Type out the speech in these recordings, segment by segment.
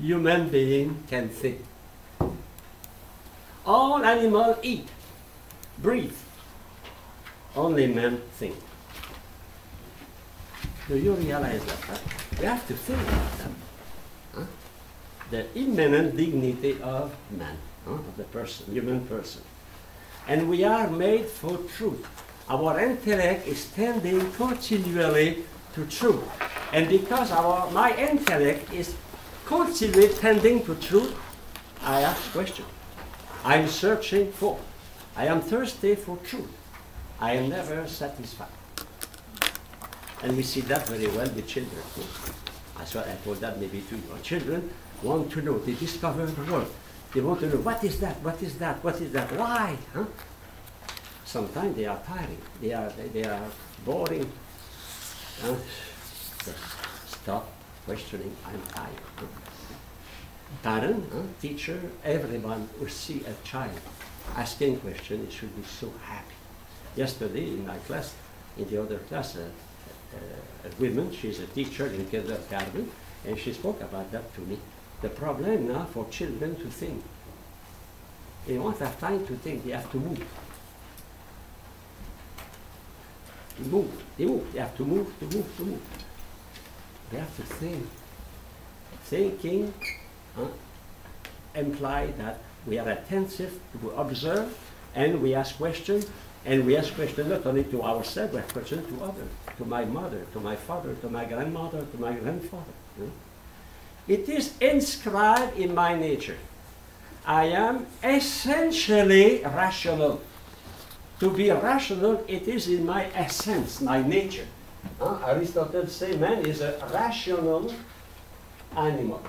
human being can think. All animals eat, breathe. Only men think. Do you realize that? Huh? We have to think about that. Huh? The immanent dignity of man, huh? of the person, human person. And we are made for truth. Our intellect is tending continually to truth. And because our, my intellect is continually tending to truth, I ask questions. I'm searching for. I am thirsty for truth. I am never satisfied. And we see that very well with children. That's what I told that maybe to you. Children want to know. They discover the world. They want to know what is that, what is that, what is that, why? Huh? Sometimes they are tiring. They are, they, they are boring. Huh? Stop questioning. I'm tired. Parent, teacher, everyone will see a child asking questions. It should be so happy. Yesterday in my class, in the other class, a woman, she's a teacher in kindergarten, and she spoke about that to me. The problem now for children to think. They don't have time to think, they have to move. Move, they move, they have to move, to move, to move. They have to think. Thinking uh, imply that we are attentive to observe and we ask questions and we ask questions not only to ourselves, but questions to others, to my mother, to my father, to my grandmother, to my grandfather. It is inscribed in my nature. I am essentially rational. To be rational, it is in my essence, my nature. Aristotle says man is a rational animal.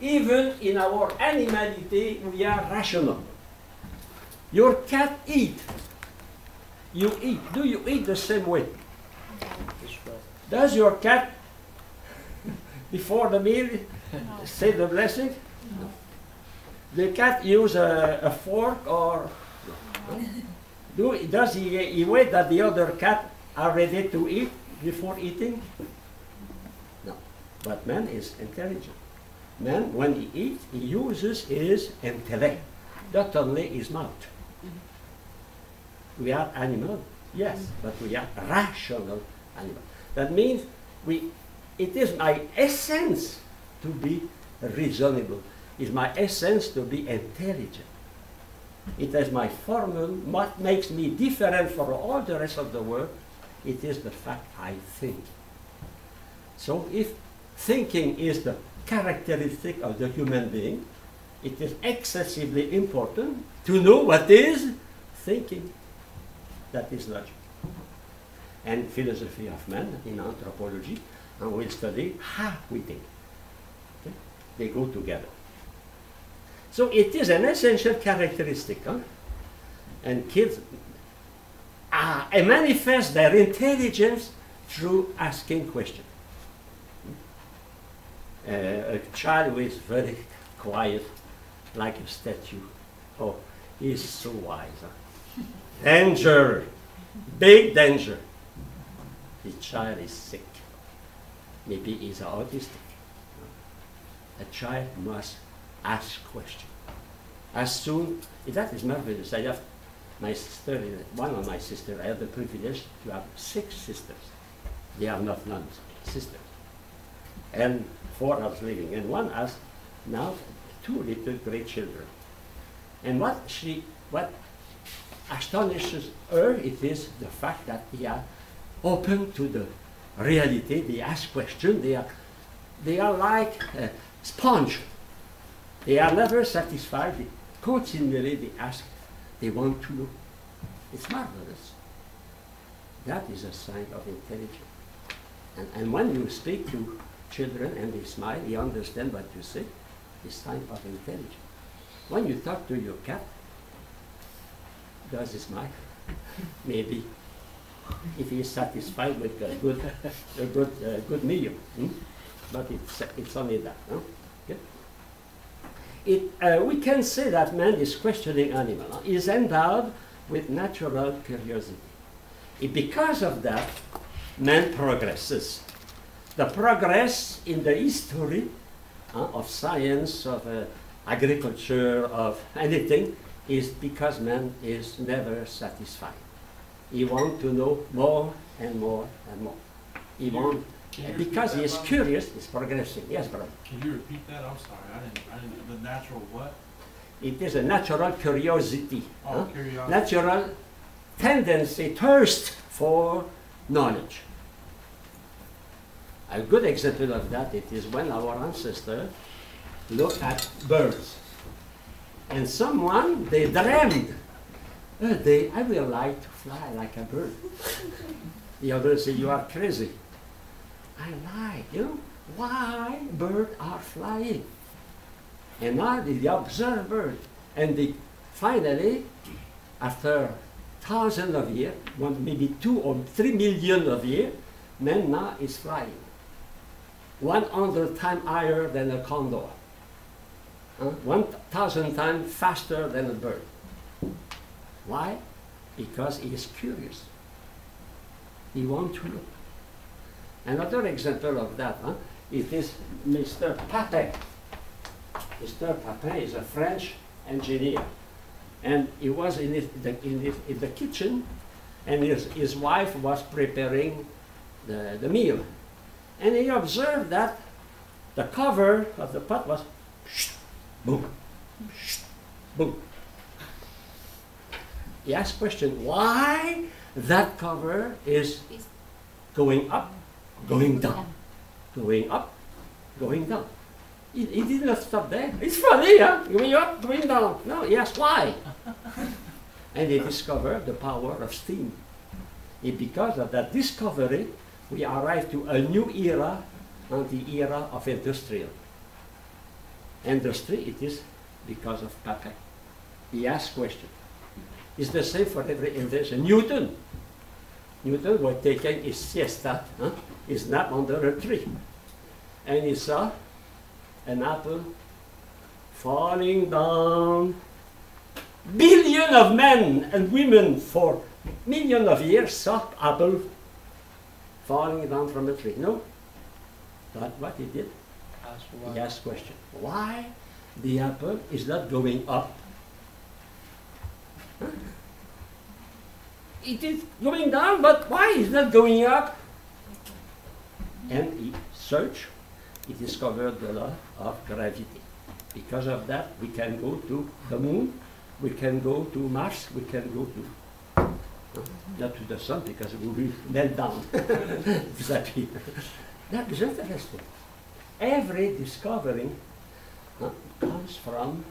Even in our animality, we are rational. Your cat eat. You eat. Do you eat the same way? Does your cat, before the meal, no. say the blessing? No. The cat use a, a fork or do, does he, he wait that the other cat are ready to eat before eating? No. But man is intelligent. Man, when he eats, he uses his intellect, not only his mouth. We are animal, yes, mm-hmm. but we are rational animal. That means we, it is my essence to be reasonable. It's my essence to be intelligent. It is my formula. What makes me different from all the rest of the world, it is the fact I think. So if thinking is the characteristic of the human being, it is excessively important to know what is thinking. That is logic. And philosophy of man in anthropology, and we'll study how we think. Okay? They go together. So it is an essential characteristic. Huh? And kids uh, manifest their intelligence through asking questions. Uh, a child who is very quiet, like a statue, oh, he's so wise. Huh? danger, big danger. The child is sick. Maybe he's autistic. A child must ask questions. As soon, that is marvelous. I have my sister, one of my sisters, I have the privilege to have six sisters. They are not nuns, sisters. And four are living, and one has now two little great children. And what she, what astonishes her, it is the fact that they are open to the reality, they ask questions, they are, they are like a sponge. They are never satisfied, they continually they ask, they want to know. It's marvelous. That is a sign of intelligence. And, and when you speak to children and they smile, they understand what you say, it's sign of intelligence. When you talk to your cat, does he smile? Maybe if he is satisfied with a good, a good, uh, good meal. Hmm? But it's, it's only that. It, uh, we can say that man is questioning animal, is endowed with natural curiosity. It, because of that, man progresses. the progress in the history uh, of science, of uh, agriculture, of anything, is because man is never satisfied. He wants to know more and more and more. He wants, You because he is curious, he's progressing. Yes, brother. Can you repeat that? I'm sorry, I didn't, I didn't, the natural what? It is a natural curiosity. Oh, huh? curiosity. Natural tendency, thirst for knowledge. A good example of that it is when our ancestors looked at birds. And someone, they dreamed, "Uh, they, I will like to fly like a bird. the other say, you are crazy. I like, you why birds are flying? And now they observe birds. And they finally, after thousands of years, one, maybe two or three million of years, man now is flying. 100 times higher than a condor. Uh, 1,000 times faster than a bird. Why? Because he is curious. He wants to know. Another example of that, huh, it is Mr. Papin. Mr. Papin is a French engineer. And he was in, the, in, in the kitchen, and his, his wife was preparing the, the meal. And he observed that the cover of the pot was boom, boom. He asked question, why that cover is going up, going down, going up, going down. It, he did not stop there. It's funny, huh? Going up, going down. No, yes, why? and they discovered the power of steam. And because of that discovery, we arrived to a new era, and the era of industrial. Industry, it is because of Papin. He asked question. It's the same for every invention. Newton. Newton was taking his siesta, huh? his nap under a tree. And he saw an apple falling down. Billion of men and women for million of years saw apple falling down from a tree. No? But what he did, he asked question. Why the apple is not going up? Huh? It is going down, but why is not going up? And he searched, he discovered the law of gravity. Because of that, we can go to the moon, we can go to Mars, we can go to not to the sun because we will be melt down. disappear. That is interesting. Every discovery uh, comes from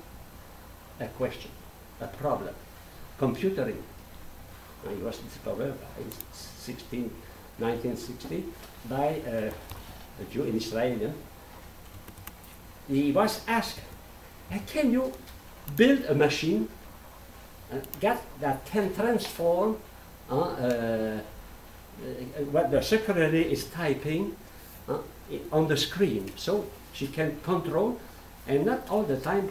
a question, a problem. Computering it was discovered in 16, 1960 by uh, a Jew in Israel. He was asked, "Uh, can you build a machine get, that can transform uh, uh, what the secretary is typing uh, on the screen. So she can control and not all the time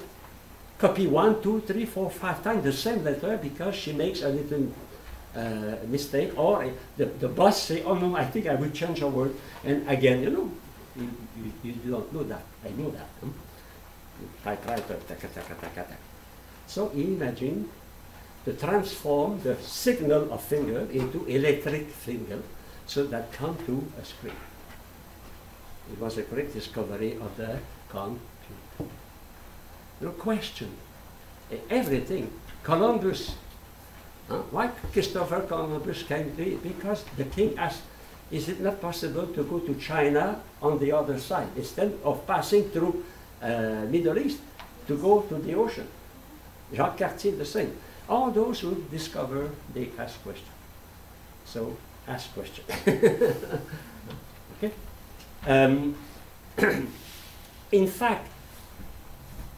copy one, two, three, four, five times the same letter because she makes a little uh, mistake or the, the boss say, oh no, I think I will change a word. And again, you know, you, you, you don't know that. I know that. Typewriter, taka, taka, taka, taka. So imagine to transform the signal of finger into electric finger so that come to a screen. It was a great discovery of the computer. No question. Everything. Columbus. Why Christopher Columbus came to Because the king asked, is it not possible to go to China on the other side instead of passing through uh, Middle East to go to the ocean? Jacques Cartier the same. All those who discover, they ask question. So ask question. okay. Um, in fact,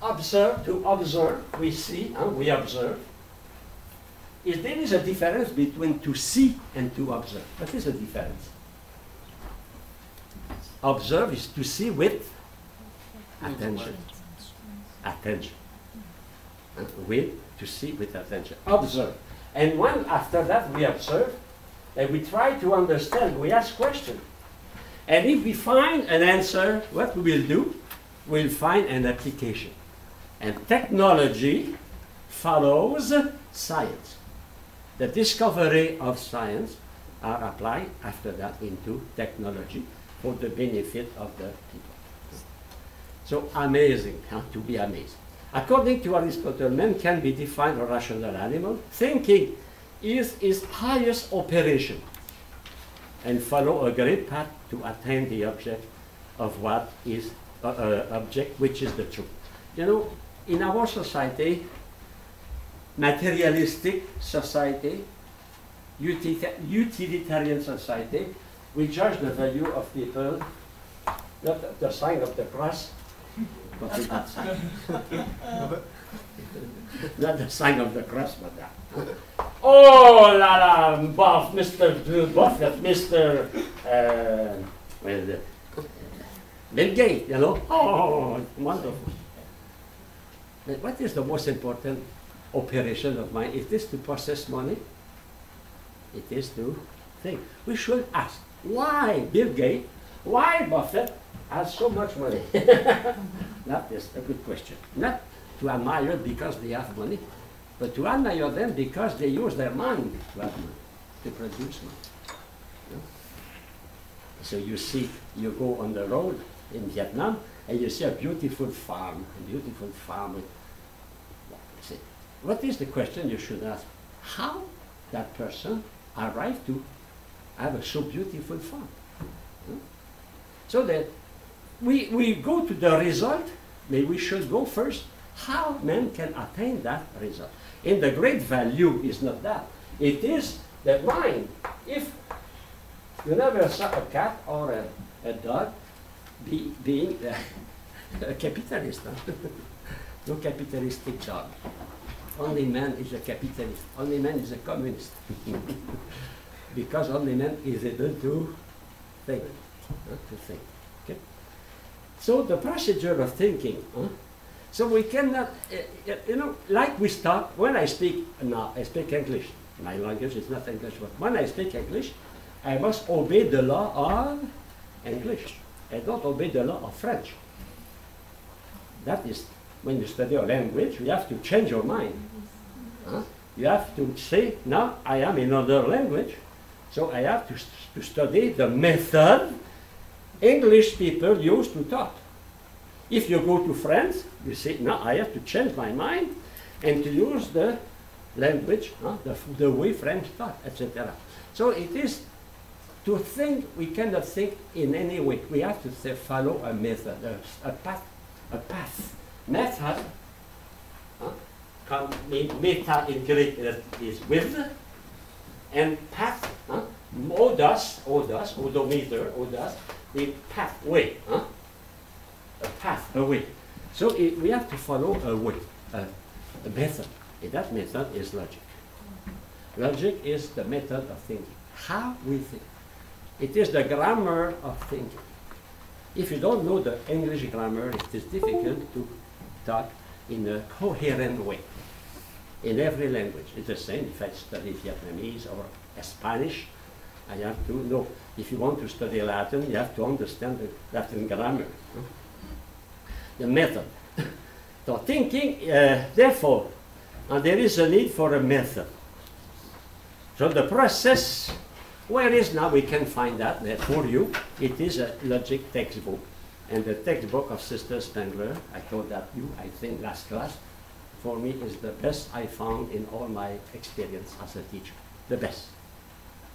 observe to observe, we see, we observe. Is there is a difference between to see and to observe. What is the difference? Observe is to see with attention. Attention. Uh, with to see with attention. Observe. And when after that we observe, and we try to understand, we ask question. And if we find an answer, what we will do, we'll find an application. And technology follows science. The discovery of science are applied after that into technology for the benefit of the people. So amazing, huh? to be amazed. According to Aristotle, man can be defined a rational animal. Thinking is his highest operation and follow a great path to attain the object of what is uh, uh, object, which is the truth. You know, in our society, materialistic society, utilitarian society, we judge the value of people, not the, sign of the cross, but that sign. not the sign of the cross, but that. Oh la la, Buff, Mr. Buffett, Mr. Uh, well, uh, Bill Gates, you know. Oh, wonderful. But what is the most important operation of mine? It is to possess money. It is to think. We should ask why Bill Gates, why Buffett has so much money. that is a good question. Not to admire because they have money, but to admire them because they use their mind to have money, to produce money. So you see, you go on the road in Vietnam and you see a beautiful farm, a beautiful farm with, what is the question you should ask? How that person arrived to have a so beautiful? You know? Hmm? So that we, we go to the result, maybe we should go first, how man can attain that result. And the great value is not that. It is the mind. If you never saw a cat or a, a dog be, being a, a capitalist, huh? no capitalistic dog. Only man is a capitalist. Only man is a communist. because only man is able to think. To think. Okay? So the procedure of thinking. huh? So we cannot, uh, you know, like we start, when I speak, now I speak English. My language is not English, but when I speak English, I must obey the law of English. I don't obey the law of French. That is, when you study a language, you have to change your mind. Huh? You have to say, now I am in another language, so I have to, to study the method English people use to talk. If you go to France, you say, now I have to change my mind and to use the language, huh, the, the way French talk, etc. So it is to think, we cannot think in any way. We have to say, follow a method, a, a path, a path. Method, huh, come, meta in Greek is, is with, and path, huh, odos, odos, odometer, odos, the pathway, huh? a path, a way. So it, we have to follow a way, a, a method. And that method is logic. Logic is the method of thinking. How we think. It is the grammar of thinking. If you don't know the English grammar, it is difficult to talk in a coherent way. In every language, it's the same. If I study Vietnamese or Spanish, I have to know. If you want to study Latin, you have to understand the Latin grammar. The method. so thinking, uh, therefore, and there is a need for a method. So the process, where is now we can find that, that for you, it is a logic textbook. And the textbook of Sister Spangler, I told that you, I think last class, for me is the best I found in all my experience as a teacher. The best.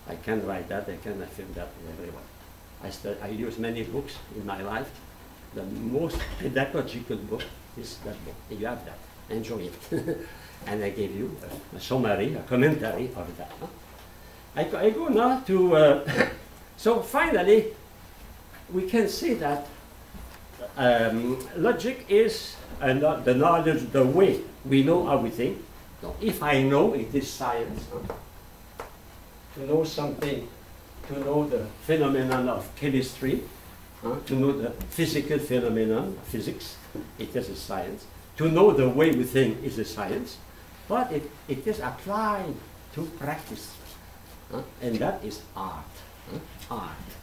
I can write that, I can affirm that to everyone. I, I use many books in my life. The most pedagogical book is that book. You have that. Enjoy it. and I gave you a, a summary, a commentary of that. huh? I, I go now to, uh, so finally, we can see that um, logic is uh, not the knowledge, the way we know everything. we think. So if I know, it is science. To know something, to know the phenomenon of chemistry, huh? to know the physical phenomenon, physics, it is a science. To know the way we think is a science, but it, it is applied to practice. huh? And that is art. huh? Art.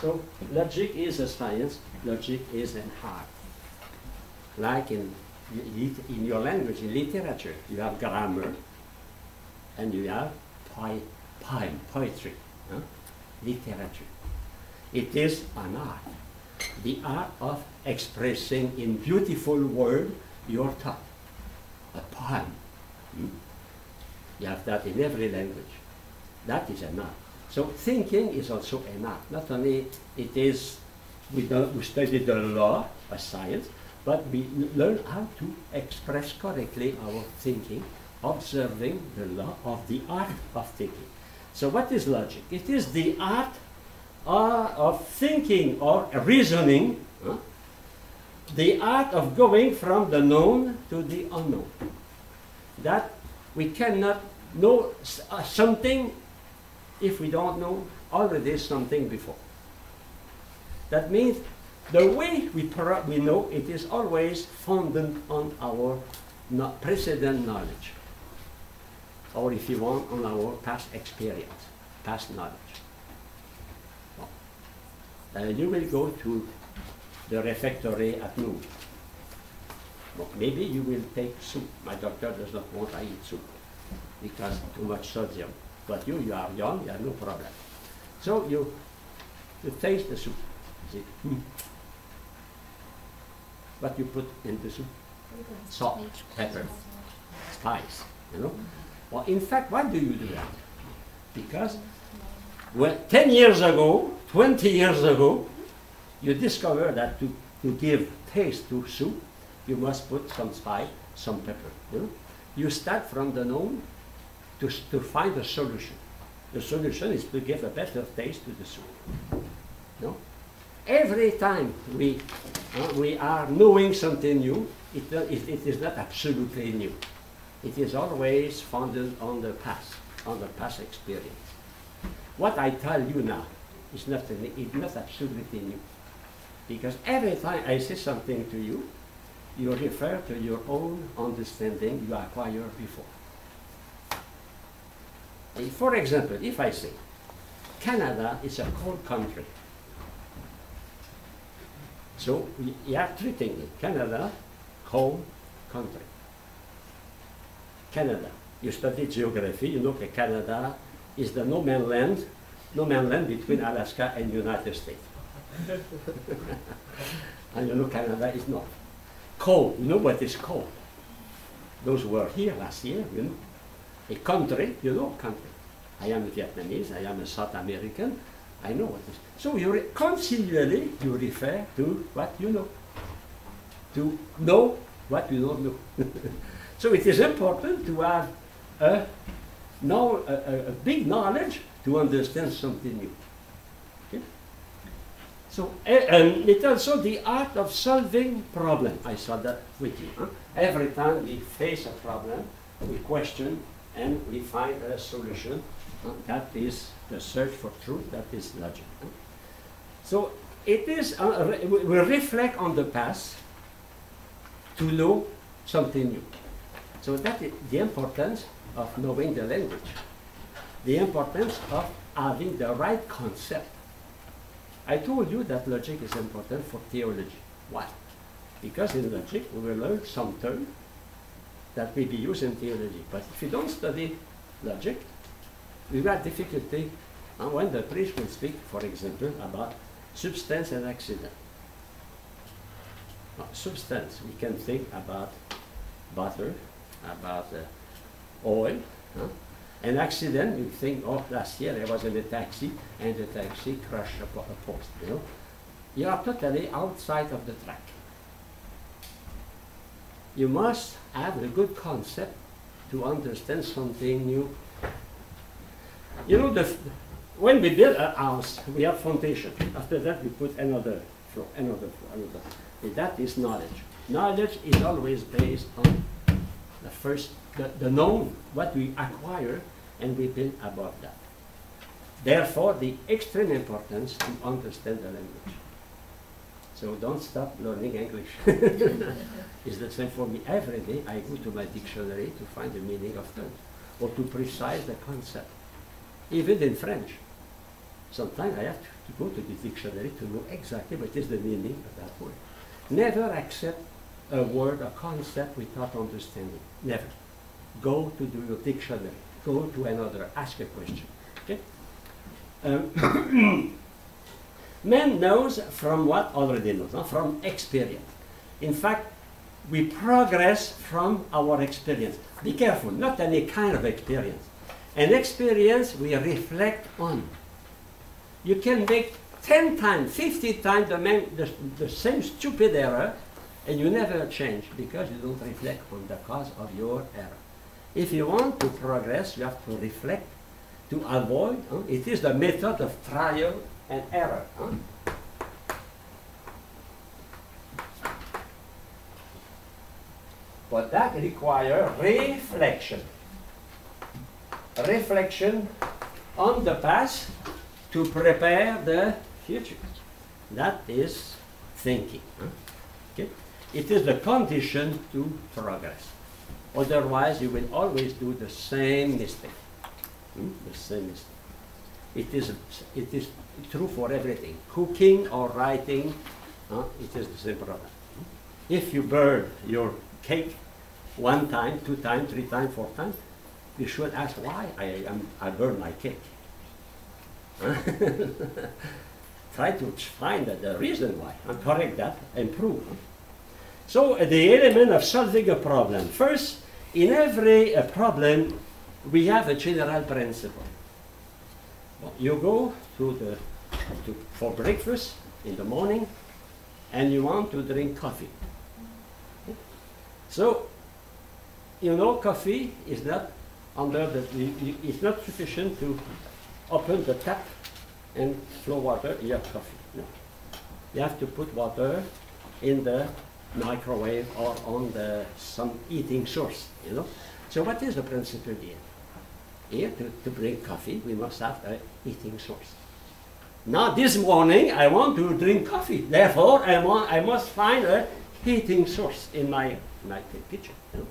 So logic is a science, logic is an art. Like in, in your language, in literature, you have grammar and you have poem, poetry, huh? literature. It is an art, the art of expressing in beautiful word your thought, a poem. hmm? You have that in every language. That is an art. So thinking is also an art. Not only it is, we, don't, we study the law, a science, but we learn how to express correctly our thinking, observing the law of the art of thinking. So what is logic? It is the art uh, of thinking or reasoning, huh? the art of going from the known to the unknown. That we cannot know uh, something if we don't know already something before. That means the way we, we know it is always founded on our no- precedent knowledge, or if you want, on our past experience, past knowledge. Well, uh, you will go to the refectory at noon. Well, maybe you will take soup. My doctor does not want I eat soup because too much sodium. But you, you are young, you have no problem. So you, you taste the soup. You hmm. What you put in the soup? Salt, pepper, spice, you know? Well, in fact, why do you do that? Because well, 10 years ago, 20 years ago, you discover that to, to give taste to soup, you must put some spice, some pepper. You, know? you start from the known to, to find a solution. The solution is to give a better taste to the soup. No? Every time we, uh, we are knowing something new, it, do- it, it is not absolutely new. It is always founded on the past, on the past experience. What I tell you now is not, it's not absolutely new. Because every time I say something to you, you refer to your own understanding you acquired before. For example, if I say, Canada is a cold country. So we are treating Canada, cold country. Canada. You study geography, you know that Canada is the no man land, no man land between Alaska and United States. and you know Canada is not. Cold, you know what is cold? Those who were here last year, you know. A country, you know country. I am a Vietnamese, I am a South American, I know what is. So you continually you refer to what you know. To know what you don't know. so it is important to have a, know, a, a, big knowledge to understand something new. So and it's also the art of solving problem. I saw that with you. huh? Every time we face a problem, we question and we find a solution. That is the search for truth. That is logic. So it is. Uh, we reflect on the past to know something new. So that is the importance of knowing the language. The importance of having the right concept. I told you that logic is important for theology. Why? Because in logic we will learn some terms that may be used in theology. But if you don't study logic, will have difficulty uh, when the priest will speak, for example, about substance and accident. Substance, we can think about butter, about uh, oil. Huh? An accident, you think, oh, last year I was in a taxi and the taxi po- a post, you know. You are totally outside of the track. You must have a good concept to understand something new. You know, the, when we build a house, we have foundation. After that, we put another floor, another floor, another. And that is knowledge. Knowledge is always based on the first, the, the known, what we acquire, and we build above that. Therefore, the extreme importance to understand the language. So don't stop learning English. it's the same for me. Every day I go to my dictionary to find the meaning of terms or to precise the concept. Even in French. Sometimes I have to, go to the dictionary to know exactly what is the meaning of that word. Never accept a word, a concept without understanding. Never. Go to the, dictionary. Go to another. Ask a question. Okay? Um, man knows from what already knows, no? from experience. In fact, we progress from our experience. Be careful, not any kind of experience. An experience we reflect on. You can make 10 times, 50 times the, the, the same stupid error, and you never change because you don't reflect on the cause of your error. If you want to progress, you have to reflect to avoid. huh? It is the method of trial and error. huh? But that requires reflection. Reflection on the past to prepare the future. That is thinking. huh? Okay? It is the condition to progress. Otherwise, you will always do the same mistake. Hmm? The same mistake. It is, it is true for everything. Cooking or writing, huh? it is the same problem. If you burn your cake one time, two times, three times, four times, you should ask why I, am, I burn my cake. Try to find the- reason why and correct that, improve. So uh, the element of solving a problem. First, in every uh, problem, we have a general principle. You go to the, to, for breakfast in the morning, and you want to drink coffee. So, you know, coffee is not under the, it's not sufficient to open the tap and flow water, you have coffee. No. You have to put water in the microwave or on the, some eating source, you know. So what is the principle here? Here, to, to bring coffee, we must have a eating source. Now, this morning, I want to drink coffee. Therefore, I, want, I must find a heating source in my, my kitchen. You,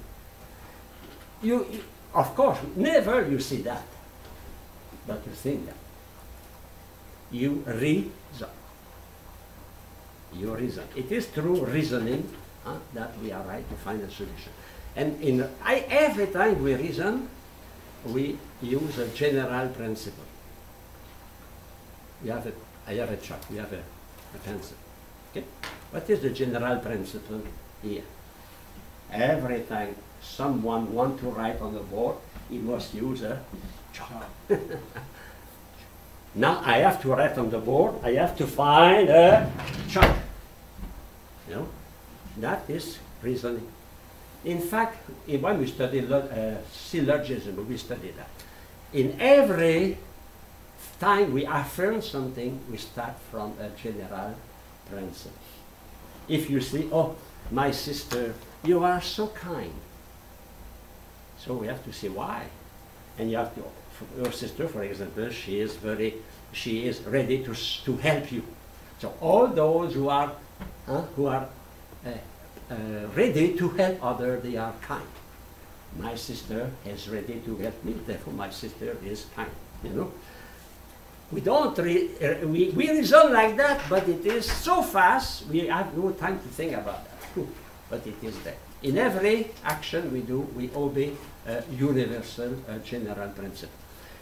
know. you- of course, never you see that, but you think that. You reason. You reason. It is through reasoning huh, that we are right to find a solution. And in I, every time we reason, we use a general principle. We have a, I have a chalk, we have a, a pencil. Okay? What is the general principle here? Every time someone want to write on the board, he must use a chalk. Now I have to write on the board, I have to find a chalk. You know, that is reasoning. In fact, when we study uh, syllogism, we study that. In every time we affirm something, we start from a general principle. If you say, oh, my sister, you are so kind. So we have to say why. And you have to, your sister, for example, she is very, she is ready to, to help you. So all those who are, huh, who are uh, uh, ready to help others, they are kind. My sister is ready to help me, therefore my sister is kind. You know, we don't re- uh, we, we reason like that, but it is so fast we have no time to think about that. but it is there. In every action we do, we obey a universal uh, general principle.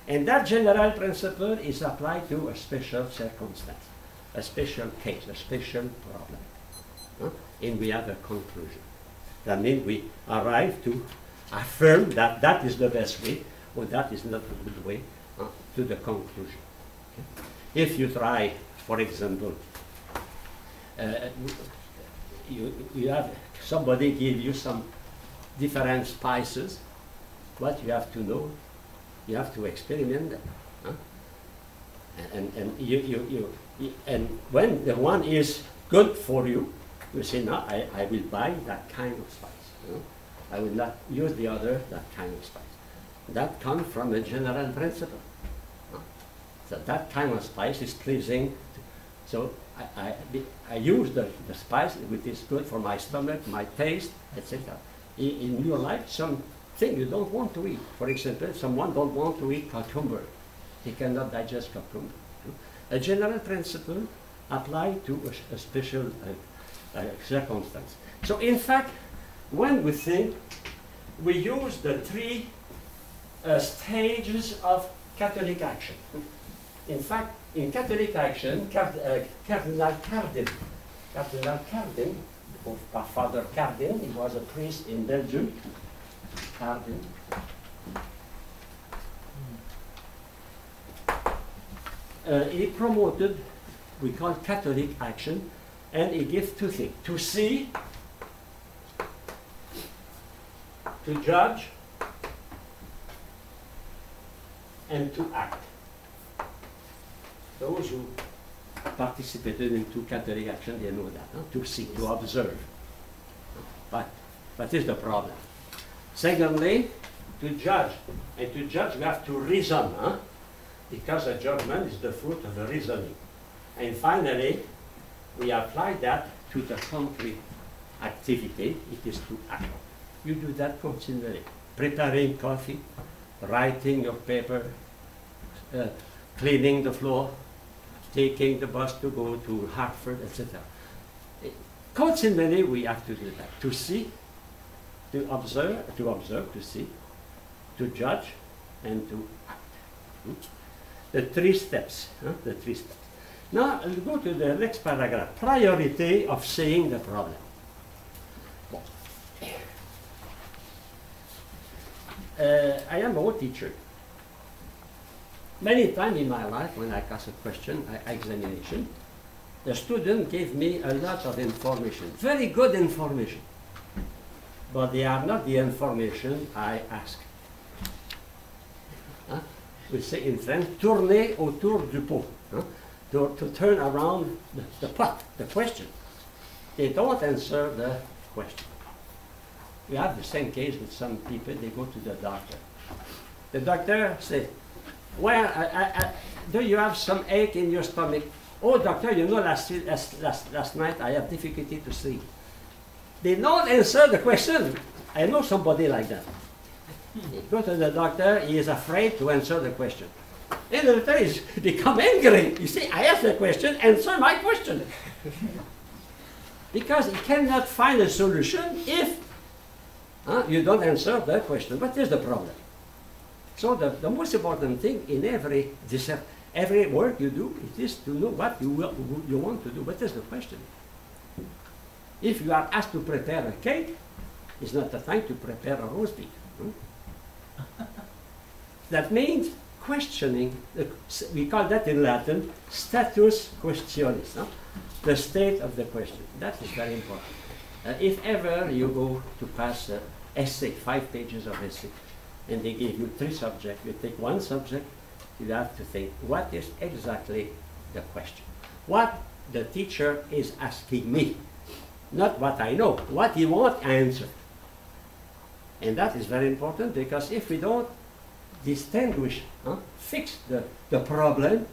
And that general principle is applied to a special circumstance, a special case, a special problem. Huh? And we have a conclusion. That means we arrive to affirm that that is the best way, or that is not the good way, uh, to the conclusion. Okay? If you try, for example, uh, you, you have somebody give you some different spices, what you have to know, you have to experiment them. huh? And, and you, you, you, you- and when the one is good for you, you say, no, I, I will buy that kind of spice. you know. I will not use the other, that kind of spice. That comes from a general principle. So that kind of spice is pleasing. So I, I, I use the, the spice which is good for my stomach, my taste, etc. In, in your life, something you don't want to eat. For example, someone don't want to eat cucumber. He cannot digest cucumber. A general principle applied to a special uh, uh, circumstance. So in fact, when we think, we use the three uh, stages of Catholic action. In fact, in Catholic action, Card- uh, Cardinal Cardijn, Cardinal Cardijn, of Father Cardijn, he was a priest in Belgium. Cardijn. Uh, he promoted, we call Catholic action, and it gives two things: to see, to judge, and to act. Those who participated into Catholic action, they know that, huh? to see, to observe. But what is the problem? Secondly, to judge. And to judge, you have to reason, huh? because a judgment is the fruit of the reasoning. And finally, we apply that to the concrete activity, it is to act. You do that continually. Preparing coffee, writing your paper, uh, cleaning the floor, taking the bus to go to Hartford, etc. Eh, Continually, we have to do that. To see, to observe, to observe, to see, to judge, and to act. Hmm? The three steps. huh? The three steps. Now, I'll go to the next paragraph. Priority of seeing the problem. Uh, I am a teacher. Many times in my life, when I ask a question, I, examination, the student gave me a lot of information, very good information, but they are not the information I ask. Huh? We say in French, tourner autour du pot, huh? To, to turn around the, the pot, the question. They don't answer the question. We have the same case with some people, they go to the doctor. The doctor says, well, I, I, I, do you have some ache in your stomach? Oh, doctor, you know, last, last, last, last night I have difficulty to sleep. They don't answer the question. I know somebody like that. Go to the doctor, he is afraid to answer the question. And the is become angry. You see, I ask the question, answer my question. because he cannot find a solution if huh, you don't answer the question. What is the problem? So the, the most important thing in every every work you do, it is to know what you, will, you want to do. What is the question? If you are asked to prepare a cake, it's not the time to prepare a roast beef. hmm? that means questioning, the- we call that in Latin status questionis, huh? the state of the question. That is very important. Uh, if ever you go to pass an essay, five pages of essay, and they give you three subjects, you take one subject, you have to think, what is exactly the question? What the teacher is asking me, not what I know, what he wants answered. And that is very important because if we don't distinguish, huh, fix the, the problem,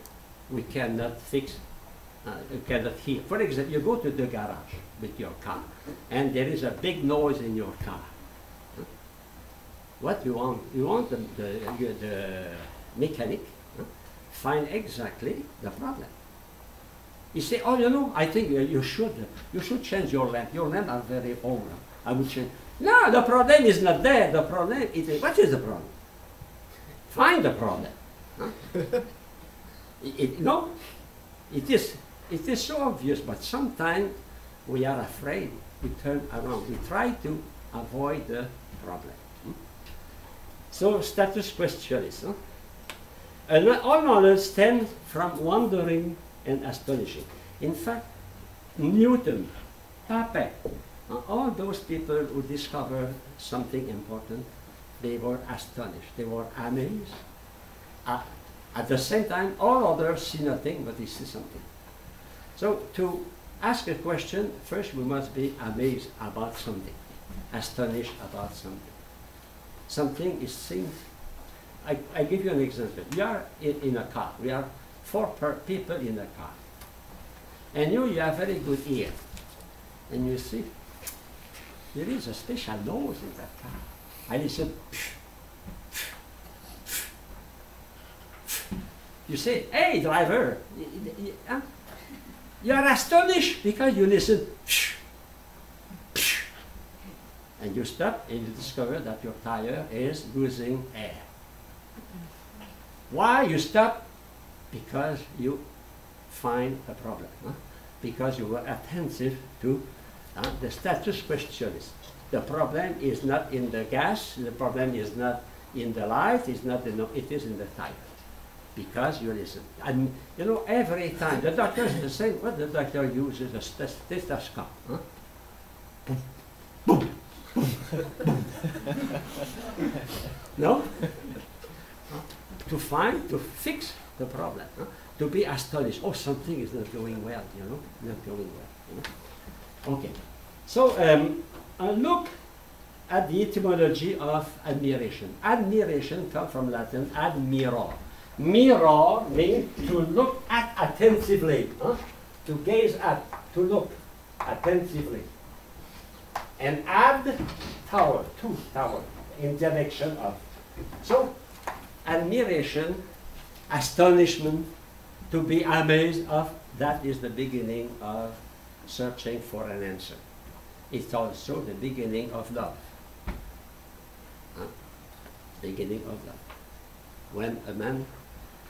we cannot fix, uh, you cannot hear. For example, you go to the garage with your car and there is a big noise in your car. What you want? You want the, the, the mechanic huh, find exactly the problem. You say, oh, you know, I think you, you should, you should change your lamp. Your lamp are very old. I would change. No, the problem is not there. The problem is, what is the problem? Find the problem. huh? it, it- no, it is, it is so obvious, but sometimes we are afraid. We turn around. We try to avoid the problem. hmm? So, status questionis. Huh? And all knowledge stems from wondering and astonishing. In fact, Newton, uh, all those people who discovered something important, they were astonished, they were amazed. Uh, at the same time, all others see nothing, but they see something. So to ask a question, first we must be amazed about something, astonished about something. Something is seen. I, I give you an example. We are in, in a car. We are four people in a car. And you, you have very good ear. And you see, there is a special nose in that car. I listen. You say, hey, driver, huh? you are astonished because you listen, and you stop and you discover that your tire is losing air. Why you stop? Because you find a problem. huh? Because you were attentive to uh, the status questionis. The problem is not in the gas, the problem is not in the light, it's not in the, it is in the tire. Because you listen. And you know, every time, the doctor is the same, what the doctor uses a stethoscope. Huh? No? to find, to fix the problem, huh? to be astonished. Oh, something is not going well, you know, not going well. You know? Okay, so um, uh, look at the etymology of admiration. Admiration comes from Latin admiror. Mirror means to look at attentively, huh? to gaze at, to look attentively. And add tower, to tower, in direction of. So admiration, astonishment, to be amazed of, that is the beginning of searching for an answer. It's also the beginning of love. Huh? Beginning of love. When a man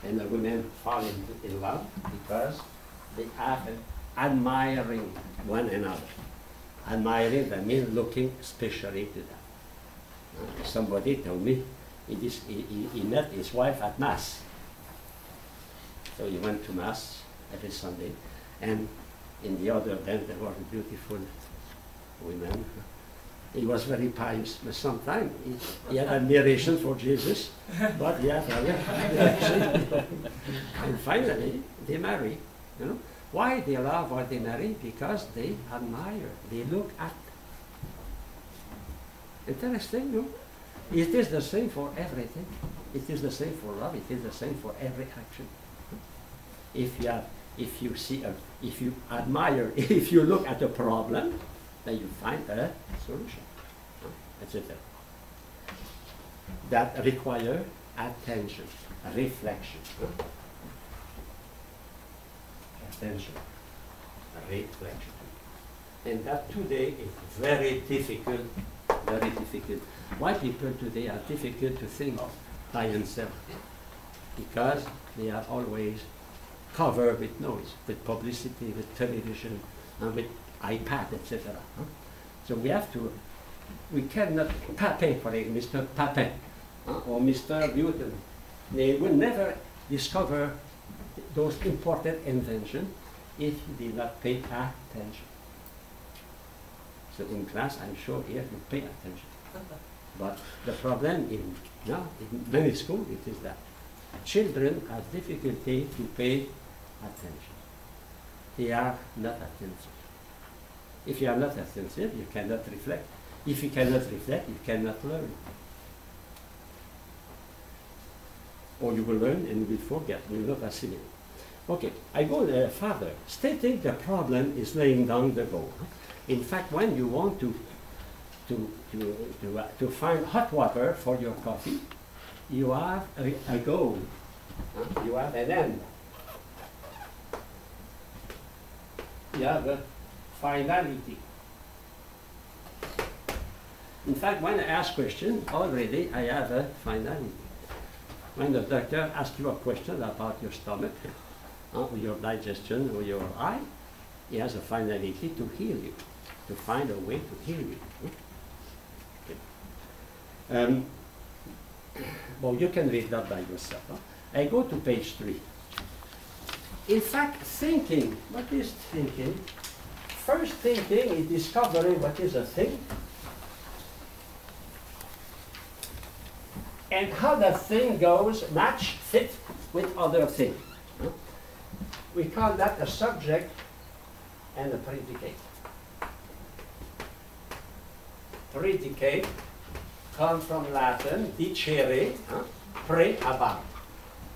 and a woman fall in, in love because they are admiring one another. Admiring, that means looking especially to them. Uh, somebody told me he, he, he, met his wife at Mass. So he went to Mass every Sunday, and in the other band there was a beautiful woman. He was very pious, but sometimes he, he had admiration for Jesus, but other admiration. and finally, they marry. You know why they love or they marry? Because they admire, they look at. Interesting, no? It is the same for everything. It is the same for love. It is the same for every action. If you have, if you see, a, if you admire, if you look at a problem, then you find a solution, etc. That require attention, reflection. Attention, reflection. And that today is very difficult, very difficult. Why people today are difficult to think of by themselves? Because they are always covered with noise, with publicity, with television, and with iPad, etc. huh? So we have to, we cannot, Papin, for example, Mr. Papin, huh, or Mr. Newton, they will never discover those important inventions if you did not pay attention. So in class, I'm sure here you pay attention. But the problem in, no, in many schools, it is that children have difficulty to pay attention. They are not attentive. If you are not attentive, you cannot reflect. If you cannot reflect, you cannot learn. Or you will learn and you will forget, you will not assimilate. Okay, I go uh, further. Stating the problem is laying down the goal. In fact, when you want to to to to, uh, to find hot water for your coffee, you have a, a goal. You have an end. You have a finality. In fact, when I ask question, already I have a finality. When the doctor asks you a question about your stomach, uh, or your digestion, or your eye, he has a finality to heal you, to find a way to heal you. hmm? Okay. Um, well, you can read that by yourself. huh? I go to page three. In fact, thinking, what is thinking? First thinking is discovering what is a thing and how that thing goes, match, fit with other thing. We call that a subject and a predicate. Predicate comes from Latin, dicere, huh? pray about.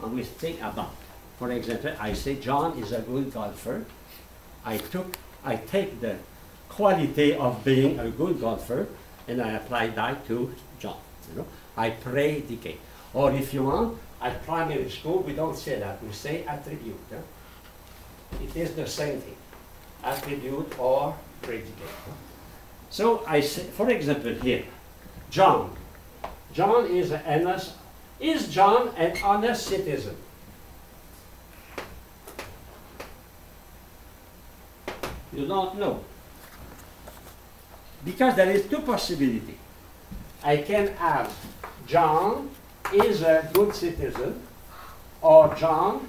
And we think about. For example, I say John is a good golfer. I took, I take the quality of being a good golfer and I apply that to John. You know, I predicate. Or if you want, At primary school, we don't say that. We say attribute. It is the same thing. Attribute or predicate. So I say, for example, here, John. John is an honest. Is John an honest citizen? You don't know. Because there is two possibilities. I can have John is a good citizen or John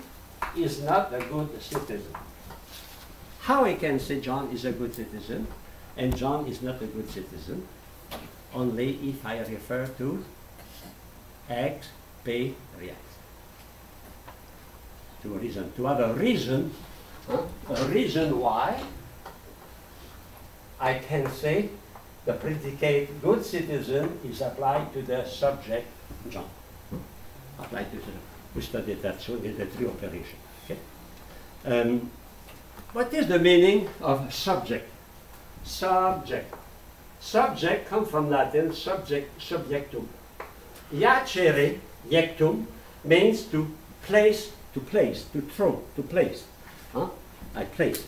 is not a good citizen. How I can say John is a good citizen and John is not a good citizen? Only if I refer to X, P, react. To a reason. To have a reason, huh? a reason why I can say the predicate good citizen is applied to the subject John. Applied to the, we studied that soon in the three operation. Okay? Um, what is the meaning of subject? Subject. Subject comes from Latin subject subjectum. Iacere, iectum, means to place, to place, to throw, to place. Huh? I place.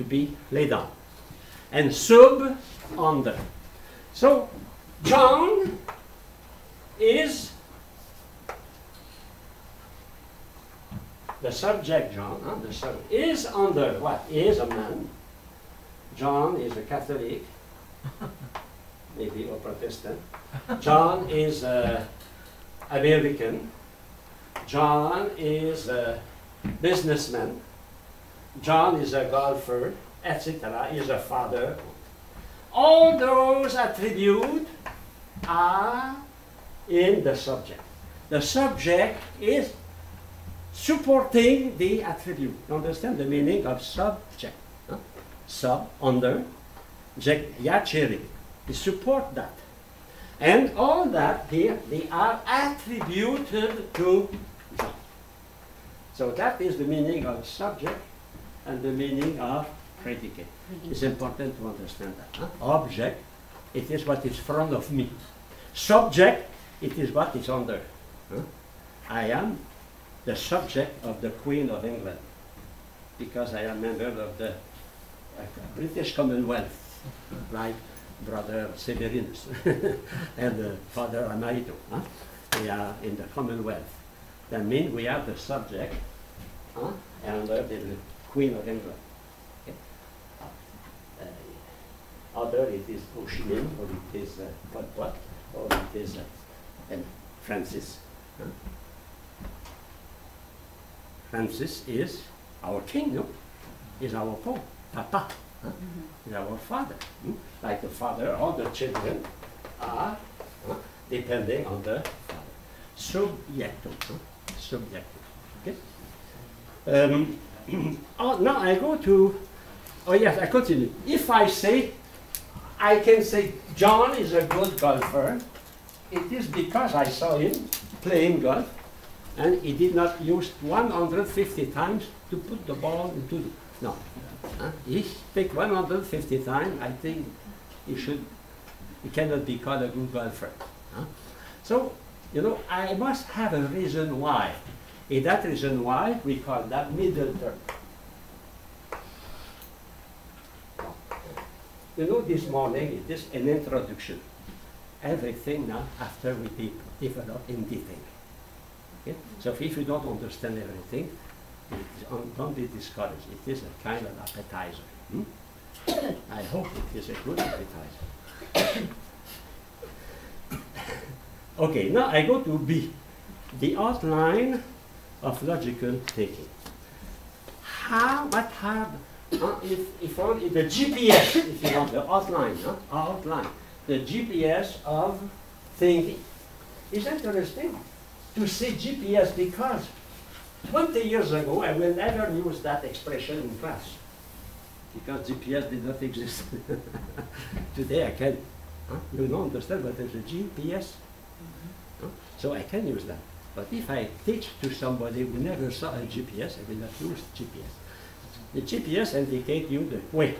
To be laid down and sub under. So John is the subject John, huh? the sub is under what? Is a man. John is a Catholic, maybe a Protestant. John is a American. John is a businessman. John is a golfer etc., is a father. All those attributes are in the subject. The subject is supporting the attribute. You understand the meaning of subject? Huh? Sub, under, iacere. They support that. And all that here, they are attributed to John. So that is the meaning of subject and the meaning of predicate. It's important to understand that. huh? Object, it is what is front of me. Subject, it is what is under. huh? I am the subject of the Queen of England because I am member of the uh, British Commonwealth, like Brother Severinus and uh, Father Amaito. Huh? We are in the Commonwealth. That means we are the subject huh? under the Queen of England. Uh, other it is Ocean, or it is uh, what what, or it is uh, and Francis. huh? Francis is our king, no? Is our pope, Papa, huh? is our father. hmm? Like the father, all the children are huh, depending on the father. Subjectum, huh? subjectum. Okay. Um, oh, now I go to. Oh yes, I continue. If I say, I can say John is a good golfer. It is because I saw him playing golf, and he did not use 150 times to put the ball into. The, no, Huh? he picked 150 times. I think he should. He cannot be called a good golfer. Huh? So, you know, I must have a reason why. In that reason why, we call that middle term. You know, this morning it is an introduction. Everything now after we de- develop in detail. Okay? So if you don't understand everything, is don't be discouraged. It is a kind of appetizer. hmm? I hope it is a good appetizer. okay, now I go to B, the outline of logical thinking. How, what have, uh, if, if only the GPS, if you want, the outline, huh? outline, the GPS of thinking. It's interesting to see GPS because 20 years ago I will never use that expression in class because GPS did not exist. Today I can. Huh? You don't understand what is a GPS? Huh? So I can use that. But if I teach to somebody who never saw a GPS, I will not use GPS. The GPS indicate you the way.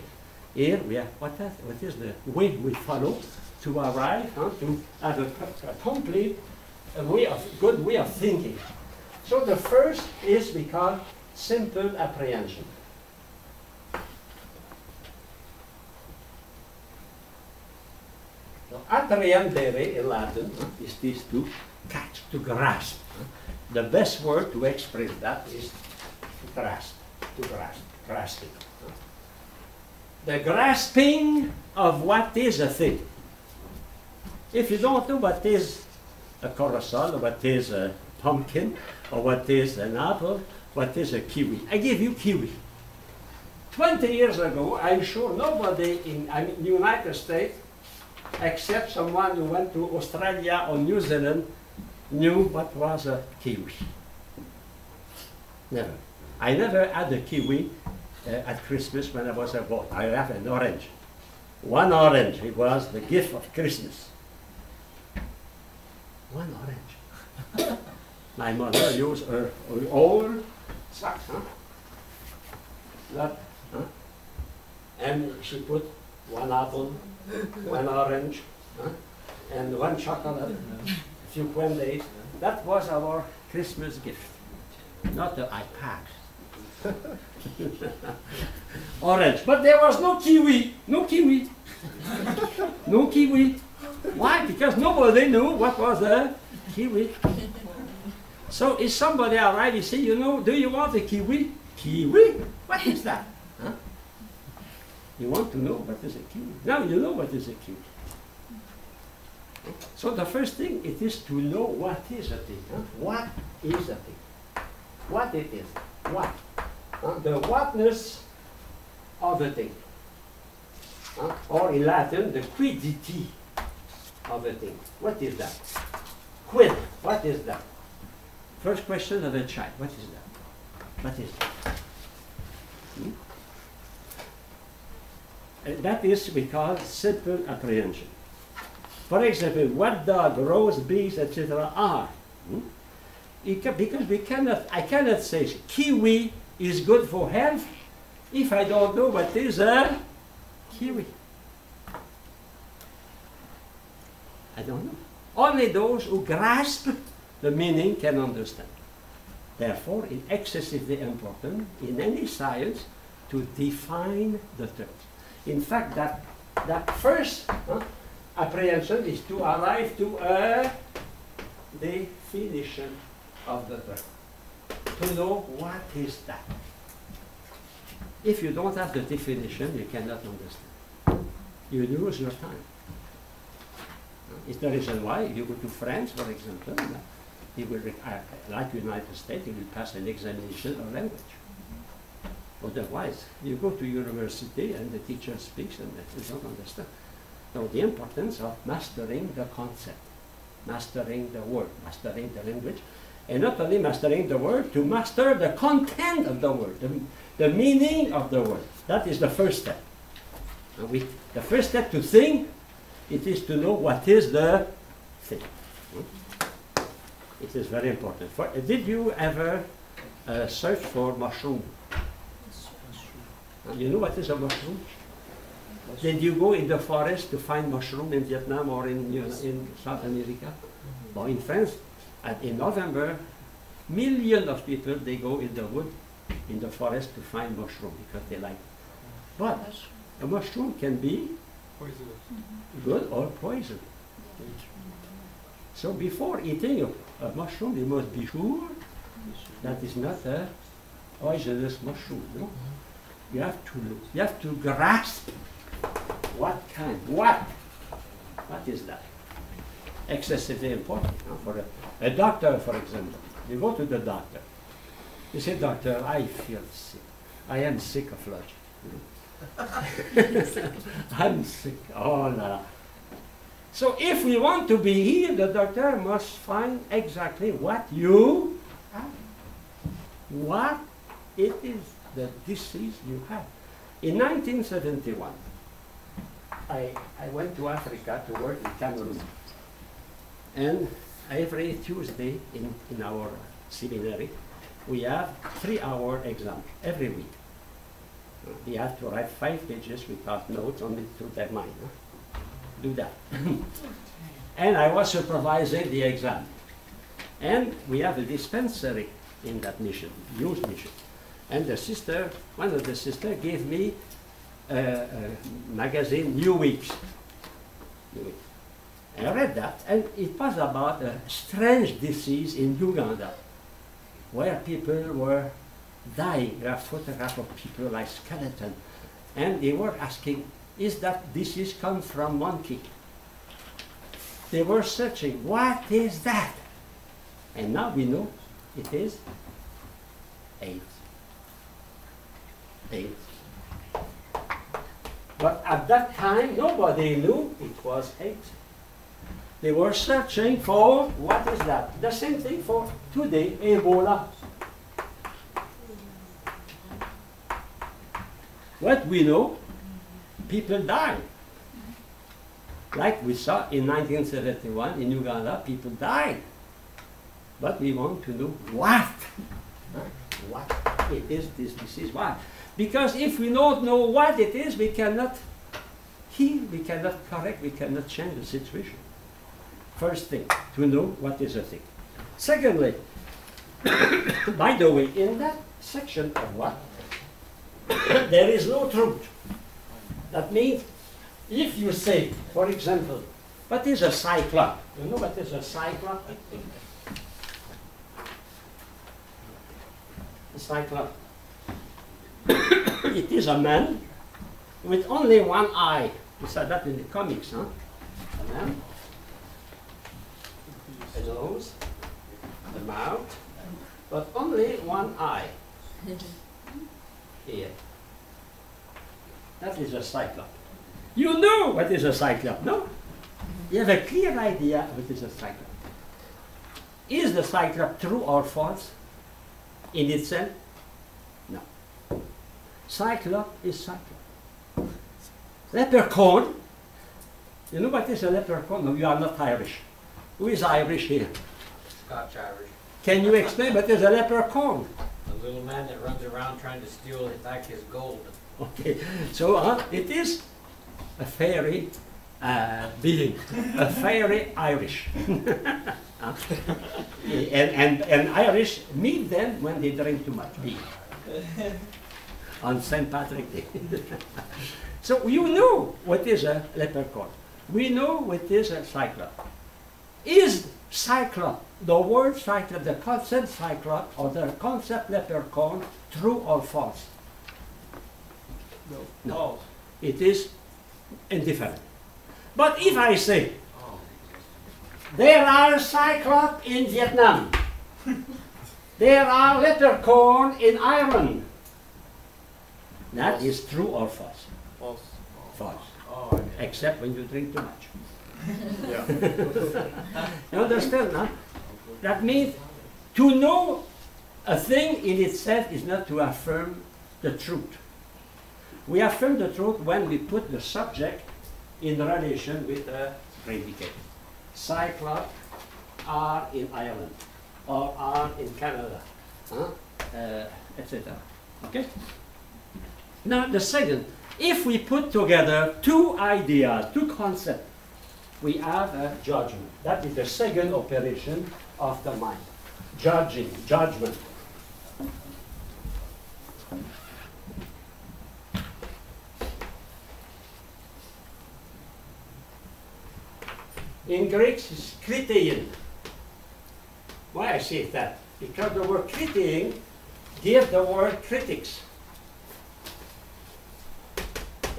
Here we are, what is, what is the way we follow to arrive, huh, to have a, a complete a way of good way of thinking. So the first is because simple apprehension. So apprehendere in Latin is this to catch, to grasp. The best word to express that is to grasp, to grasp, grasping. The grasping of what is a thing. If you don't know what is a corossol, or what is a pumpkin, or what is an apple, what is a kiwi, I give you kiwi. 20 years ago, I'm sure nobody in I mean, United States, except someone who went to Australia or New Zealand, knew what was a kiwi. Never. I never had a kiwi uh, at Christmas when I was a boy. I have an orange. One orange. It was the gift of Christmas. One orange. My mother used her, old sack, huh? That, huh? And she put one apple, one orange, huh? and one chocolate, few candies. That was our Christmas gift, not the iPad. orange, but there was no kiwi, no kiwi, no kiwi. Why? Because nobody knew what was a kiwi. So if somebody arrived, he say, you know, do you want a kiwi? Kiwi? What is that? Huh? You want to know what is a kiwi? Now you know what is a kiwi. So the first thing it is to know what is a thing. huh? What is a thing? What it is? What? Huh? The whatness of a thing. Huh? Or in Latin, the quiddity of a thing. What is that? Quid. What is that? First question of a child. What is that? What is that? Hmm? Uh, That is we call simple apprehension. For example, what dog, rose, bees, etc. are. Hmm? Because we cannot, I cannot say kiwi is good for health if I don't know what is a kiwi. I don't know. Only those who grasp the meaning can understand. Therefore, it's excessively important in any science to define the terms. In fact, that, that first huh, apprehension is to arrive to a definition of the term. To know what is that. If you don't have the definition, you cannot understand. You lose your time. It's the reason why if you go to France, for example, he will, uh, like United States, he will pass an examination of language. Otherwise, you go to university and the teacher speaks and you don't understand. Now, the importance of mastering the concept, mastering the word, mastering the language, and not only mastering the word, to master the content of the word, the, the meaning of the word. That is the first step. And we, the first step to think, it is to know what is the thing. Hmm? It is very important. For, did you ever uh, search for mushroom? You know what is a mushroom? Did you go in the forest to find mushroom in Vietnam or in, you know, in South America? Mm-hmm. Or in France? And in November, millions of people, they go in the wood, in the forest to find mushroom because they like. But a mushroom can be mm-hmm. good or poison. So before eating a, a mushroom, you must be sure that is not a poisonous mushroom. No? Mm-hmm. You have to look. You have to grasp what kind, what, what is that? Excessively important no? for a, a doctor, for example. You go to the doctor. You say, doctor, I feel sick. I am sick of logic. I'm sick. Oh, la. So if we want to be healed, the doctor must find exactly what you have. What it is the disease you have. In 1971, I, I went to Africa to work in Cameroon. And every Tuesday in, in our seminary, we have three-hour exam every week. They have to write five pages without notes, only through their mind. huh? Do that. and I was supervising the exam. And we have a dispensary in that mission, youth mission. And the sister, one of the sisters gave me Uh, uh, magazine, Newsweek. New Weeks. And I read that, and it was about a strange disease in Uganda, where people were dying. There are photographs of people like skeleton, and they were asking, is that disease come from monkey? They were searching, what is that? And now we know it is AIDS. AIDS. But at that time, nobody knew it was AIDS. They were searching for what is that? The same thing for today, Ebola. What we know, people die. Like we saw in 1971 in Uganda, people died. But we want to know what. What it is this disease. Why? Because if we don't know what it is, we cannot heal, we cannot correct, we cannot change the situation. First thing, to know what is a thing. Secondly, by the way, in that section of what? there is no truth. That means if you say, for example, what is a cyclop? You know what is a cyclop? A cyclop. it is a man with only one eye. We saw that in the comics, huh? A man, a nose, the mouth, but only one eye. Here. That is a cyclop. You know what is a cyclop, no? You have a clear idea what is a cyclop. Is the cyclop true or false in itself? No. Cyclop is cyclop. Leprechaun, you know what is a leprechaun? No, you are not Irish. Who is Irish here? Scotch Irish. Can you explain what is a leprechaun? A little man that runs around trying to steal back his gold. Okay, so uh, it is a fairy uh, being, a fairy Irish. Uh, and, and, and Irish meet them when they drink too much beer on St. Patrick's Day. so you know what is a leprechaun. We know what is a cyclop. Is cyclop, the word cyclop, the concept cyclop, or the concept leprechaun, true or false? No. False. It is indifferent. But if I say, there are cyclops in Vietnam, there are leprechaun in Ireland, that is true or false? False. False. Oh, okay. Except when you drink too much. You understand, no? That means to know a thing in itself is not to affirm the truth. We affirm the truth when we put the subject in relation with a predicate. Cyclops are in Ireland or are in Canada, huh? uh, etc. Okay? Now, the second, if we put together two ideas, two concepts, we have a judgment. That is the second operation of the mind. Judging, judgment. In Greek, it's kritein. Why I say that? Because the word kritein gives the word critics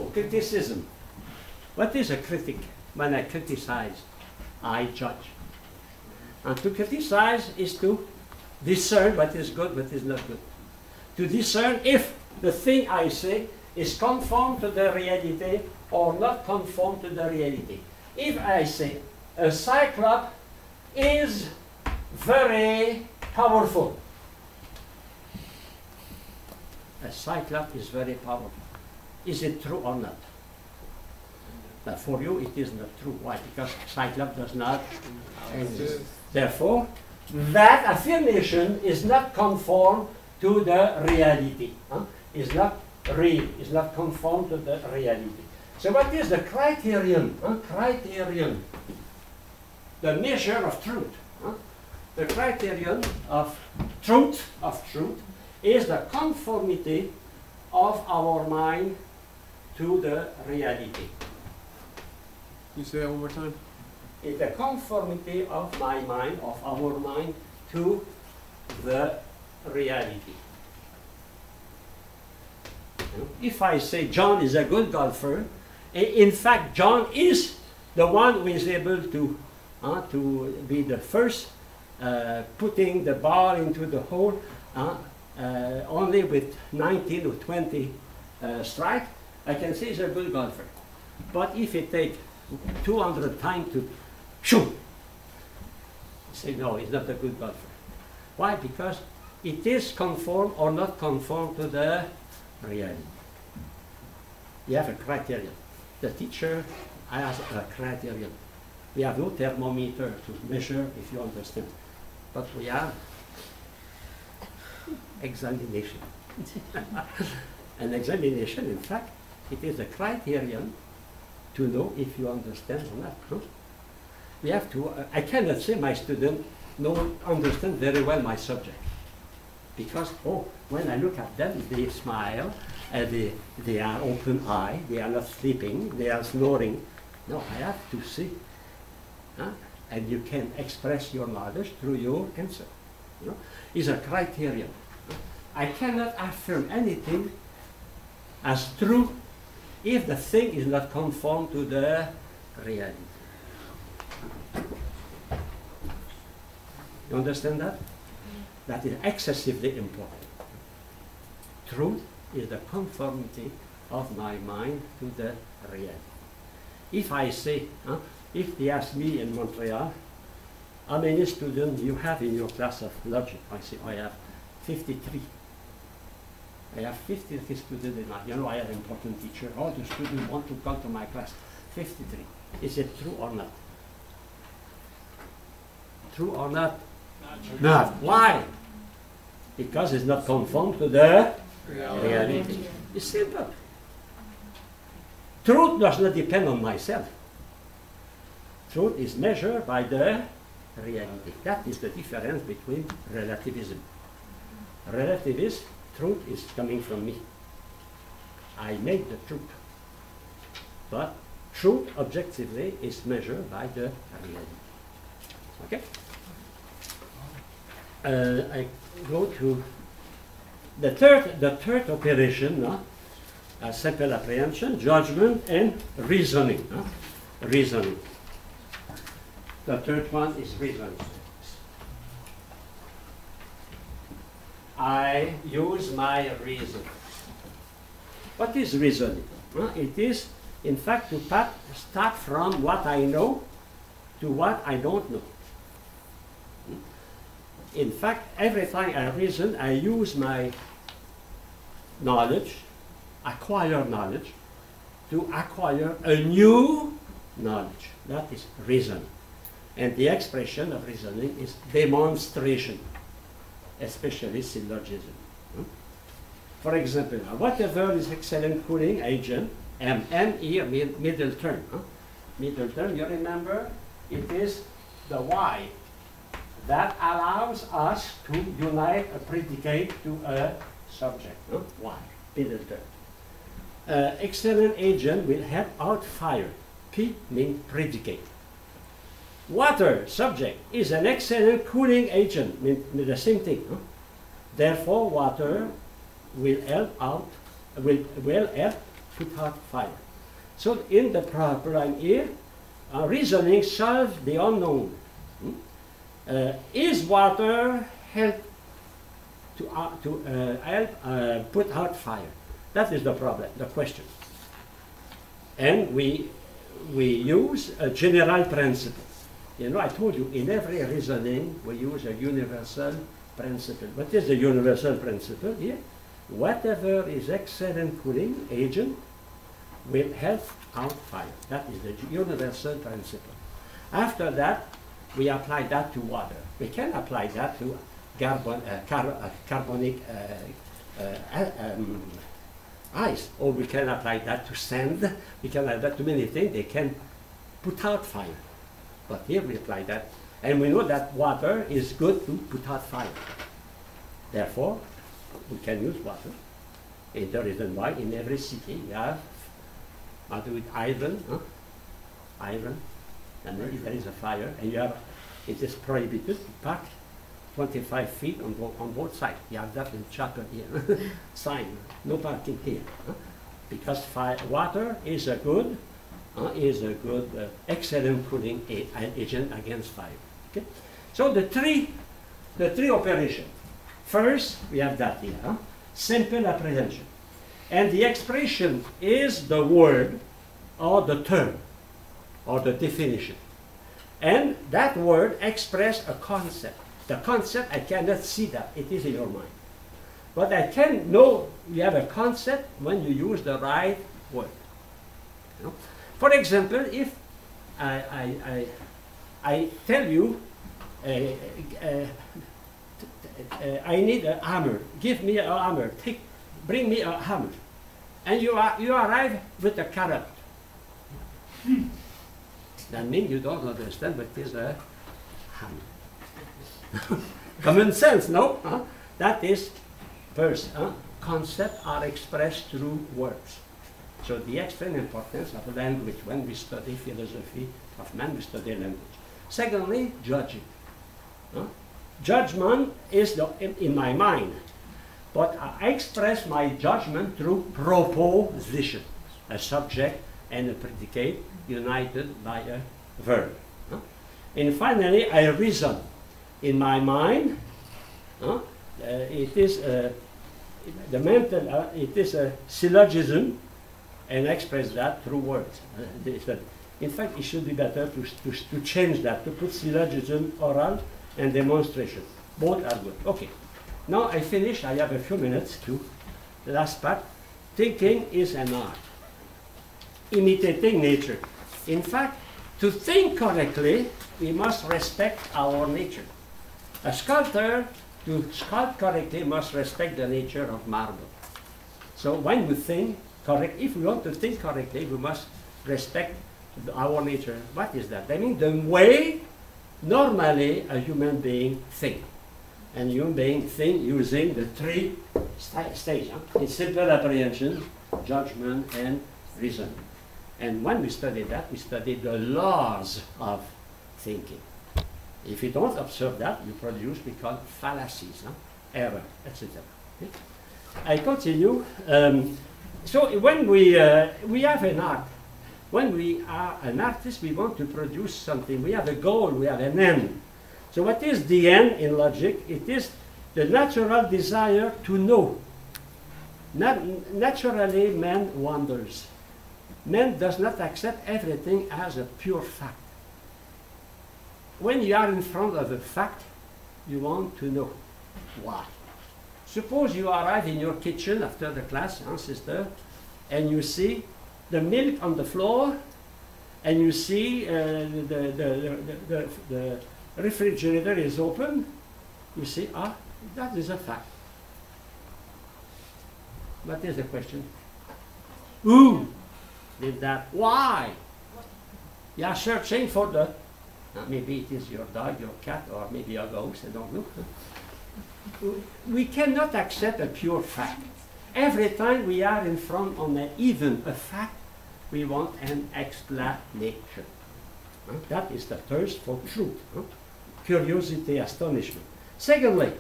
or criticism. What is a critic? When I criticize, I judge. And to criticize is to discern what is good, what is not good. To discern if the thing I say is conform to the reality or not conform to the reality. If I say a cyclop is very powerful, a cyclop is very powerful. Is it true or not? But for you, it is not true. Why? Because Cyclops does not exist. Therefore, that affirmation is not conform to the reality. Huh? Is not real. Is not conform to the reality. So, what is the criterion? Huh? Criterion. The measure of truth. Huh? the criterion of truth, of truth, is the conformity of our mind to the reality. You say that one more time? It's the conformity of my mind, of our mind, to the reality. If I say John is a good golfer, in fact, John is the one who is able to, uh, to be the first uh, putting the ball into the hole uh, uh, only with 19 or 20 uh, strike, I can say he's a good golfer. But if it takes 200 times to shoot, say no, he's not a good golfer. Why? Because it is conform or not conform to the reality. You have a criterion. The teacher has a criterion. We have no thermometer to measure, if you understand. But we have examination. An examination, in fact, it is a criterion to know if you understand or not. huh? We have to, uh, I cannot say my student know, understand very well my subject. Because, oh, when I look at them, they smile, uh, they, they are open eye, they are not sleeping, they are snoring. No, I have to see. huh? And you can express your knowledge through your answer. You know? Is a criterion. I cannot affirm anything as true if the thing is not conform to the reality. You understand that? That is excessively important. Truth is the conformity of my mind to the reality. If I say, huh, if they ask me in Montreal, how many students you have in your class of logic? I say, I have 53. I have 53 students in my, you know, I am an important teacher. All the students want to come to my class. 53. Is it true or not? True or not? Not true. Not. Why? Because it's not conformed to the reality. It's simple. Truth does not depend on myself. Truth is measured by the reality. That is the difference between relativism. Relativism, truth is coming from me. I make the truth. But truth objectively is measured by the reality. Okay? Uh, I go to the third, the third operation, no? uh, simple apprehension, judgment, and reasoning. no? Reasoning. The third one is reasoning. I use my reason. What is reasoning? Well, it is, in fact, to start from what I know to what I don't know. In fact, every time I reason, I use my knowledge, acquire knowledge, to acquire a new knowledge. That is reason. And the expression of reasoning is demonstration, especially syllogism. Hmm? For example, whatever is excellent cooling agent, MN here, mid- middle term. Middle term, you remember, it is the Y that allows us to unite a predicate to a subject. Why? Middle term. Uh, excellent agent will help out fire. P means predicate. Water, subject, is an excellent cooling agent. Mean, the same thing. huh? Therefore, water will help out, will, will help put out fire. So in the problem here, uh, reasoning solves the unknown. Hmm? Uh, is water help to, uh, to uh, help uh, put out fire? That is the problem, the question. And we, we use a general principle. You know, I told you, in every reasoning, we use a universal principle. What is the universal principle here? Whatever is excellent cooling agent will help out fire. That is the universal principle. After that, we apply that to water. We can apply that to carbon, uh, car, uh, carbonic uh, uh, um, ice, or we can apply that to sand. We can apply that to many things. They can put out fire. But here we apply that And we know that water is good to put out fire. Therefore, we can use water. And the reason why in every city you have, do it, iron, huh? iron, and then if there is a fire, and you have, it is prohibited to park 25 feet on, bo- on both sides. You have that in chapel here, sign, no parking here. huh? Because fire, water is a good, uh, is a good, uh, excellent cooling agent against fire. Okay? So the three, the three operations. First, we have that here, huh? simple apprehension. And the expression is the word or the term or the definition. And that word express a concept. The concept, I cannot see that. It is in your mind. But I can know you have a concept when you use the right word. You know? For example, if I, I, I, I tell you, uh, uh, uh, I need a hammer. Give me a hammer. Take, bring me a hammer. And you, are, you arrive with a carrot. That means you don't understand but what is a hammer. Common sense, no? Huh? That is first. Huh? Concepts are expressed through words. So the extreme importance of language when we study philosophy of man, we study language. Secondly, judging. Huh? Judgment is the, in, in my mind, but I express my judgment through proposition, a subject and a predicate united by a verb. huh? And finally, I reason in my mind. huh? Uh, it is a, the mental. Uh, it is a syllogism, and express that through words. Uh, this- that- in fact, it should be better to, to, to change that to put syllogism, oral, and demonstration. Both are good. Okay. Now I finish. I have a few minutes to the last part. Thinking is an art. Imitating nature. In fact, to think correctly, we must respect our nature. A sculptor, to sculpt correctly, must respect the nature of marble. So when we think correct, if we want to think correctly, we must respect our nature. What is that? I mean the way normally a human being think. And human being think using the three sta- stages. Huh? In simple apprehension, judgment, and reason. And when we study that, we study the laws of thinking. If you don't observe that, you produce we call fallacies, huh? error, etc. Okay? I continue. Um, so when we uh, we have an art, when we are an artist, we want to produce something. We have a goal. We have an end. So what is the end in logic? It is the natural desire to know. Nat- naturally, man wonders. Man does not accept everything as a pure fact. When you are in front of a fact, you want to know why. Suppose you arrive in your kitchen after the class, sister, and you see the milk on the floor, and you see uh, the, the, the, the, refrigerator is open, you see, ah, that is a fact. What is the question? Who did that? Why? You are searching for the. maybe it is your dog, your cat, or maybe a ghost, I don't know. We cannot accept a pure fact. Every time we are in front of a, even a fact, we want an explanation. Huh? That is the thirst for truth. huh? Curiosity, astonishment. Secondly,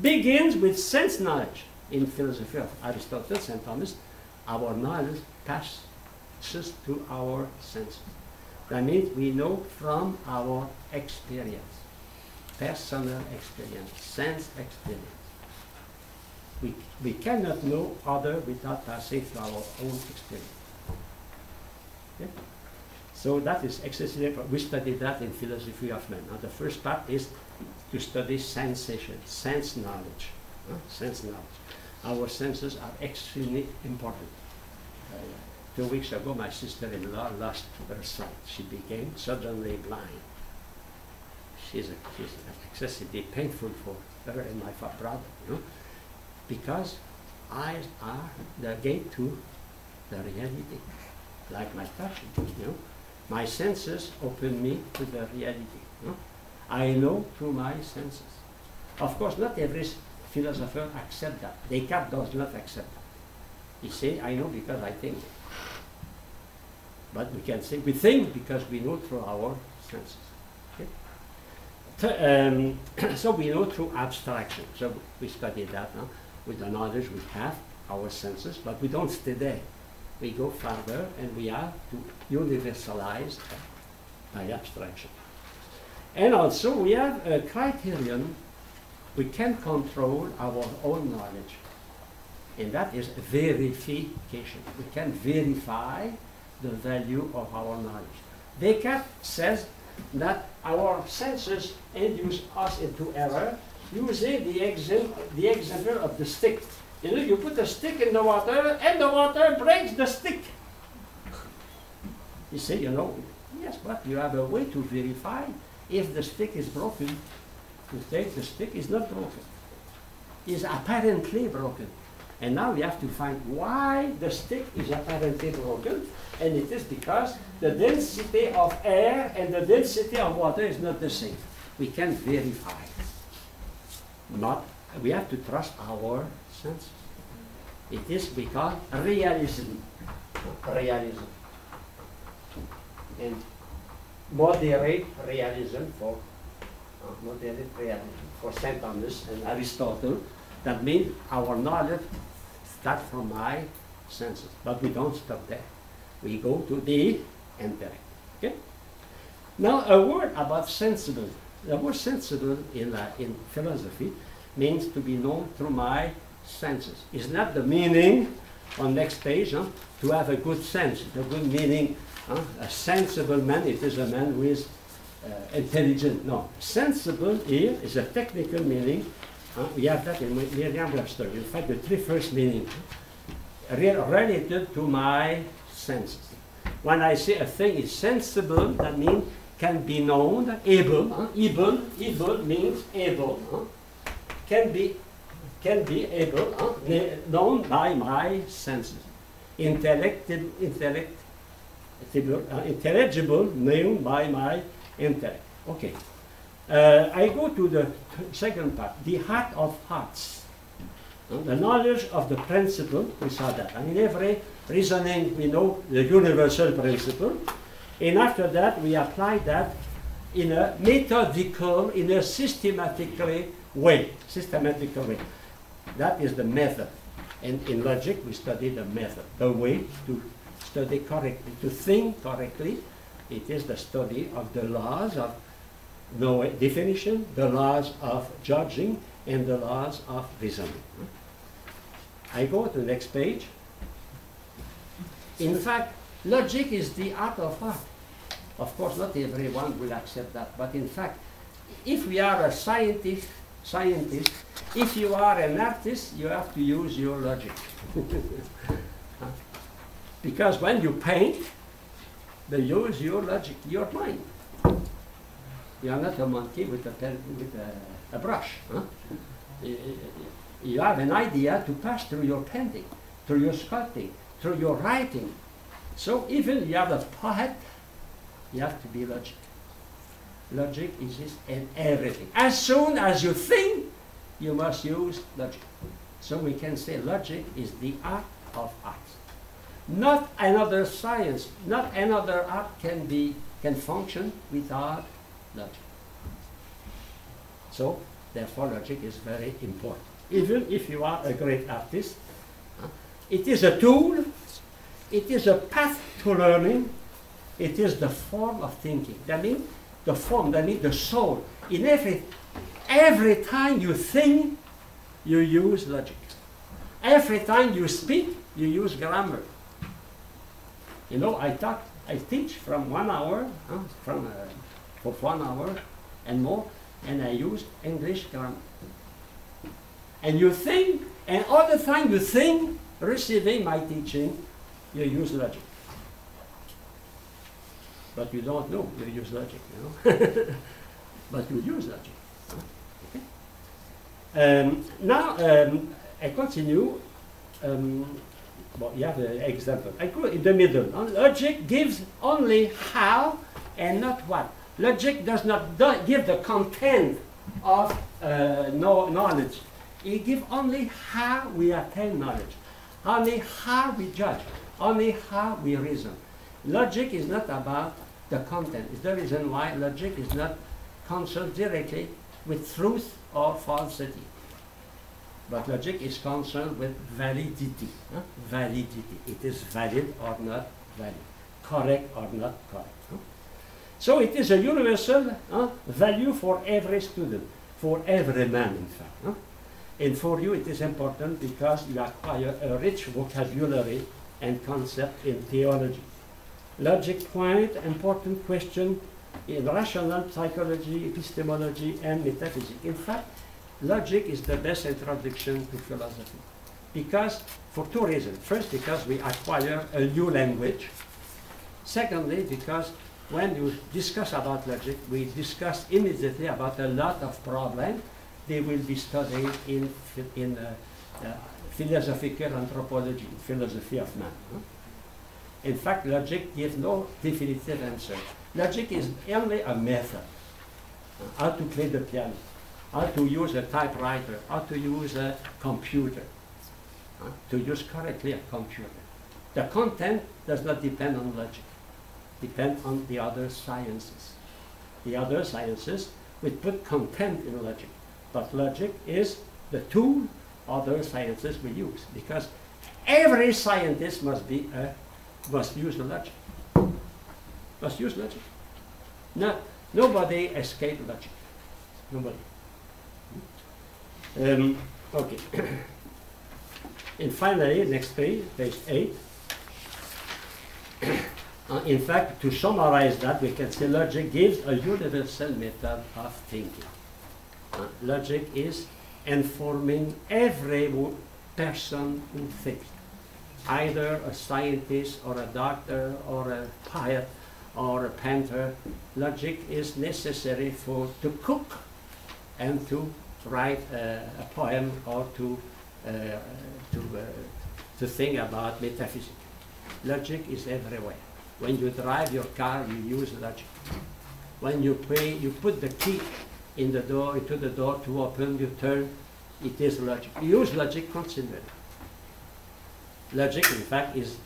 begins with sense knowledge. In philosophy of Aristotle, and Thomas, our knowledge passes to our senses. That means we know from our experience, personal experience, sense experience. We, we cannot know other without passing through our own experience. Okay? So that is excessively, we study that in philosophy of man. Now the first part is to study sensation, sense knowledge, huh? sense knowledge. Our senses are extremely important. Uh, two weeks ago, my sister-in-law lost her sight. She became suddenly blind. She's, a, she's excessively painful for her and my brother, you know, because eyes are the gate to the reality, like my touch, you know. My senses open me to the reality. you know. I know through my senses. Of course, not every philosopher accept that. Descartes does not accept that. He say, I know because I think. But we can say we think because we know through our senses. Um, so we know through abstraction. So we study that now with the knowledge we have, our senses, but we don't stay there. We go further and we are to universalize by abstraction. And also we have a criterion we can control our own knowledge. And that is verification. We can verify the value of our knowledge. Descartes says that our senses induce us into error using the, exam- the example of the stick. You know, you put a stick in the water and the water breaks the stick. You say, you know, yes, but you have a way to verify if the stick is broken. You take the stick is not broken. Is apparently broken. And now we have to find why the stick is apparently broken. And it is because the density of air and the density of water is not the same. We can verify. Not, we have to trust our senses. It is because realism. Realism. And moderate realism for uh, moderate realism for Saint Thomas and Aristotle. That means our knowledge starts from my senses, but we don't stop there. We go to the intellect. Okay. Now a word about sensible. The word sensible in uh, in philosophy means to be known through my senses. It's not the meaning on next page huh, to have a good sense. The good meaning, huh, a sensible man. It is a man who is uh, intelligent. No, sensible here is a technical meaning. We have that in Merriam-Webster. In fact, the three first meanings re- related to my senses. When I say a thing is sensible, that means can be known, able. Huh? Able, able means able. Huh? Can be, can be able, huh? known by my senses. Intellectible, intellect, uh, intelligible, known by my intellect. Okay. Uh, I go to the second part, the heart of hearts. Uh, The knowledge of the principle, we saw that. And in every reasoning, we know the universal principle. And after that, we apply that in a methodical, in a systematically way, systematical way. That is the method. And in logic, we study the method, the way to study correctly, to think correctly. It is the study of the laws of no definition, the laws of judging, and the laws of reasoning. I go to the next page. In fact, logic is the art of art. Of course, not everyone will accept that, but in fact, if we are a scientist, scientist, if you are an artist, you have to use your logic. Because when you paint, they use your logic, your mind. You are not a monkey with a pen, with a, a brush. Huh? You have an idea to pass through your painting, through your sculpting, through your writing. So even you have a poet, you have to be logic. Logic is is in everything. As soon as you think, you must use logic. So we can say logic is the art of art. Not another science, not another art can be can function without logic. So therefore logic is very important. Even if you are a great artist, it is a tool, it is a path to learning, it is the form of thinking. That means the form, that means the soul. In every every time you think, you use logic. Every time you speak, you use grammar. You know, I talk, I teach from one hour, huh, from uh, for one hour and more, and I use English grammar. And you think, and all the time you think, receiving my teaching, you use logic. But you don't know you use logic, you know. but you use logic. Um, now um, I continue. Um, well, you have an example. I go in the middle. Logic gives only how and not what. Logic does not do- give the content of uh, no knowledge. It gives only how we attain knowledge, only how we judge, only how we reason. Logic is not about the content. It's the reason why logic is not concerned directly with truth or falsity. But logic is concerned with validity. huh? Validity. It is valid or not valid, correct or not correct. huh? So it is a universal huh, value for every student, for every man, in fact. huh? And for you, it is important because you acquire a rich vocabulary and concept in theology. Logic point important question in rational psychology, epistemology, and metaphysics. In fact, logic is the best introduction to philosophy. Because, for two reasons. First, because we acquire a new language. Secondly, because when you discuss about logic, we discuss immediately about a lot of problems. They will be studied in, in uh, uh, philosophical anthropology, philosophy of man. In fact, logic gives no definitive answer. Logic is only a method. Uh, How to play the piano, how to use a typewriter, how to use a computer, to use correctly a computer. The content does not depend on logic, depend on the other sciences. The other sciences will put content in logic, but logic is the tool other sciences will use because every scientist must be a must use logic. Must use logic. No, nobody escape logic. Nobody. Um, okay. and finally, next page, page eight. Uh, in fact, to summarize that, we can say logic gives a universal method of thinking. Uh, logic is informing every person who thinks either a scientist or a doctor or a poet or a painter, logic is necessary for to cook and to write uh, a poem or to uh, to uh, to think about metaphysics. Logic is everywhere. When you drive your car, you use logic. When you pray, you put the key in the door into the door to open. You turn. It is logic. You use logic constantly. Logic, in fact, is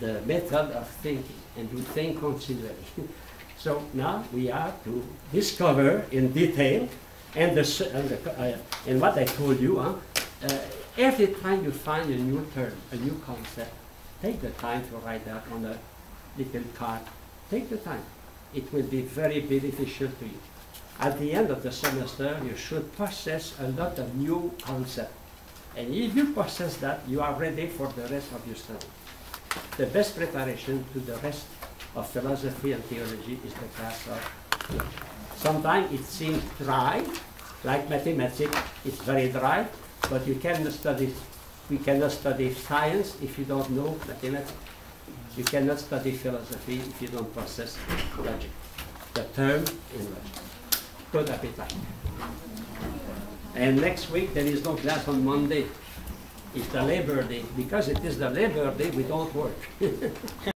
the method of thinking, and you think continually. so now we are to discover in detail, and, the, and, the, uh, and what I told you, huh, uh, every time you find a new term, a new concept, take the time to write that on a little card. Take the time. It will be very beneficial to you. At the end of the semester, you should possess a lot of new concepts. And if you possess that, you are ready for the rest of your study. The best preparation to the rest of philosophy and theology is the class of. Sometimes it seems dry, like mathematics, it's very dry, but you cannot study, we cannot study science if you don't know mathematics. You cannot study philosophy if you don't process logic, the term in logic. Good appetite. And next week, there is no class on Monday. It's the Labor Day. Because it is the Labor Day, we don't work.